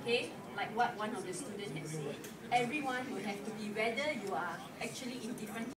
Okay, like what one of the students had said, everyone will have to be whether you are actually in different